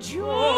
joy.